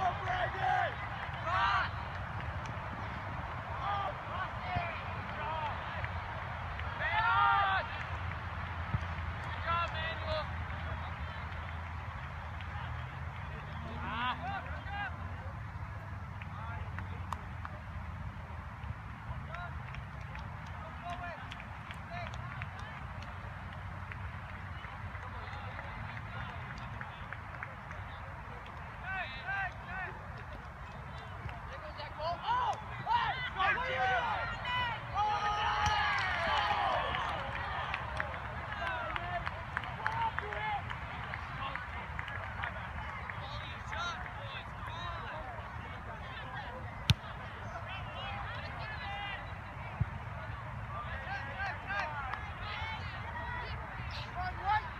Go, Nate!